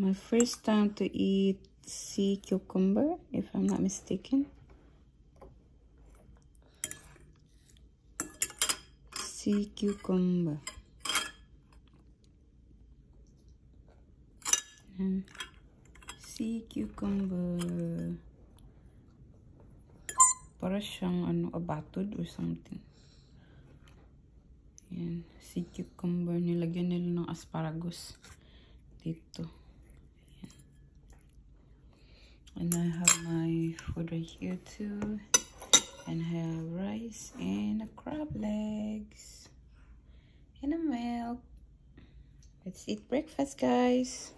My first time to eat sea cucumber, if I'm not mistaken. Sea cucumber. And sea cucumber. Para siyang ano, abatod or something. Yan. Sea cucumber. Nilagyan nila ng asparagus dito. Yan. And I have my food right here too. And I have rice and crab legs. And a milk. Let's eat breakfast, guys.